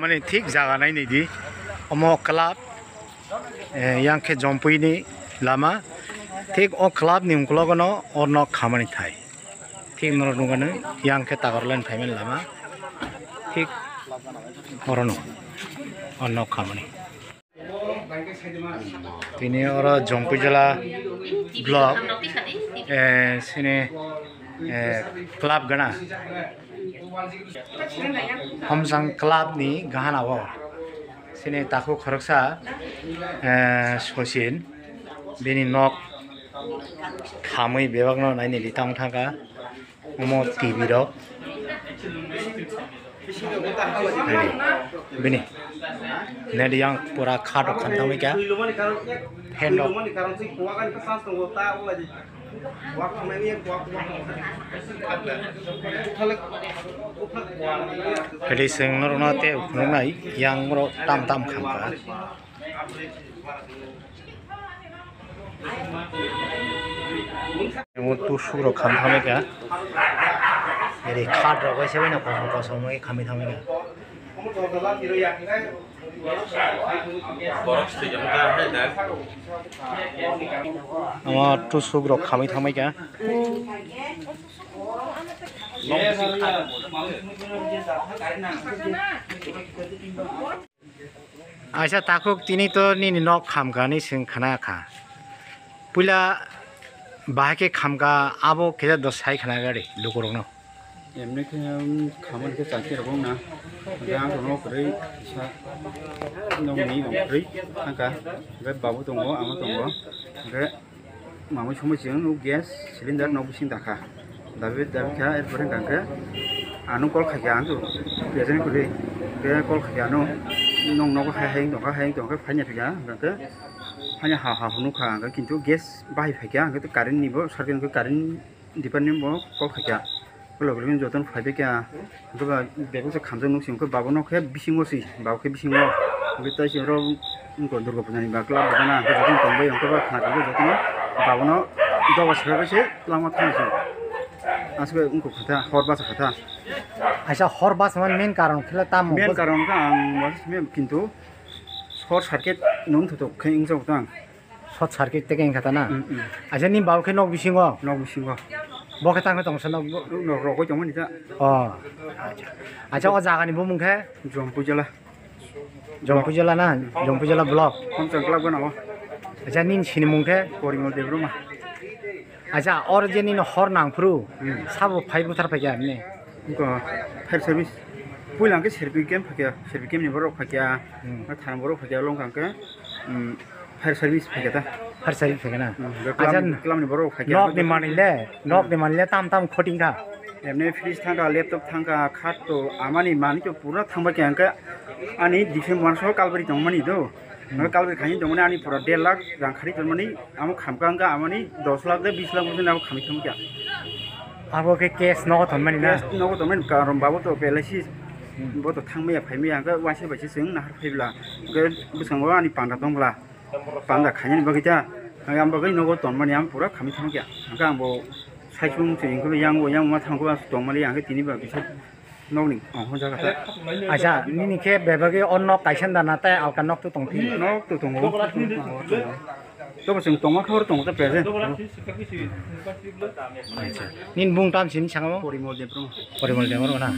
মানে ঠিক জায়গা নাই নিদি অম ক্লাব ইয়াংখে জম্পুইনি লামা ঠিক অ ক্লাবনি উনকুলগনো অন্য খামানি থাই ঠিক নরনুগানো ইয়াংখে তাগরলাইন ফাইমেন লামা। ঠিক অরণ অন্য খামানি। তিনি ওর জম্পুই জেলা ব্লক সিনে ক্লাব গনা। हमसां क्लाबनि गाहानाव सिनि ताखु खरकसा सचिन बेनि नक थामै बेबागनो नायनि लितां थांगा मम टिभि रक बेनि नेट yang pura खादो खान्थामै क्या Hendok. Hadi sing nurna te nunai yang ro tam tam khangka. Mo tu suro kham thame ka. Ere khat ro kaise bina kosmo kosmo ke khami thame ka. আমার সুগ্র খামি থামাই কা আচ্ছা তাকুক তিনি তো নি সিং খানা খা পুলা বাহাকে খামকা আবো কেজা দশ সাই খানা গাড়ি লুকুরক ন एमने के खामन के चाके रबो ना गा दङ ब्रै सा नंनि ब्रै थांका बे बाबु दङ आमा दङ बे मामु समय जों गेस सिलिन्डार नौ बिसिं दाखा दा बे दा खा एरपरे गांके आनु कल खाया आनु प्रेजेन्ट कुरि बे कल खाया नु नं नगो हाय हाय दङ हाय दङ फाइना फैया गांके फाइना हा हा हुनु खा गांके किन्तु गेस बाहाय फैया गांके कारेन्ट निबो सरकेन कारेन्ट डिपार्टमेन्ट बो कल खाया লগলগে যতন ফাইবে কিয় বেগত খান বাবনকে বিচিংসি বাবুকে বিচিং তাই দুর্গা পূজা নি বাকলা বাবন দাবা সেবাইছে লামা থাকছে আসবে উনকো কথা হর বাস কথা আচ্ছা হর বাস মানে মেন কারণ খেলা তা মেন কারণ কিন্তু শর্ট সার্কিট নুন থতো খেং যাবো তো শর্ট সার্কিট থেকে ইং কথা না আচ্ছা নি বাবুকে নক বিসিং নক বিসিং bokeh tangga tong senok lu No roko cuma nih cak. Oh. Aja aja kan ibu mungkin. jom puja Jompu jela. Jompu jela nah. puja lah blog. Kon cengklap kan nama Aja nih sini mungkin. Koring mau di rumah. Aja orang jadi nih hor nang pru. Sabu five putar pakai nih. Enggak. Fair service. Pulang ke servis game pakai servis game nih baru pakai. Tanam baru pakai longkang ke. Fair service pakai tak हर शरीफ है ना अच्छा knock ने मान ले knock मान ले ताम ताम खोटिंग का एमने फ्रिज थांगा लैपटॉप थांगा खाट तो आमानी मानी तो पूरा थांबा के आनी दिखे मनसो कालबरी दंगमानी दो। हम्म। कालबरी खानी दंगमानी आनी पूरा डेढ़ लाख रांखारी दंगमानी आम खामका अंक आमानी दस लाख दे बीस लाख रुपये आम खामी थम क्या? आपको के केस नौ। थम्मनी ना नौ थम्मनी कारण बाबू तो पैलिसिस बो हम्म। तो थांगमे फाइमे अंक वासे बचे सिंह नाहर फैब्ला आनी पांडा दंगला 밤다 간이 먹이자. 양 먹이 너고 돈만 양 보라. 감이 타먹이야. 아까 뭐 사시봉 주인 그거 양고 양만 타고 와서 돈만 양게 디니 봐. 비서 너니 어 혼자 가자. 아자 니니케 배박이 언너 가이션다 나타 아까 넉도 동피. 넉도 동고 또뭐 지금 동아 카로 동다 빼세 닌 붕땀 심 창어 보리몰 대프로. 보리몰 대프로나.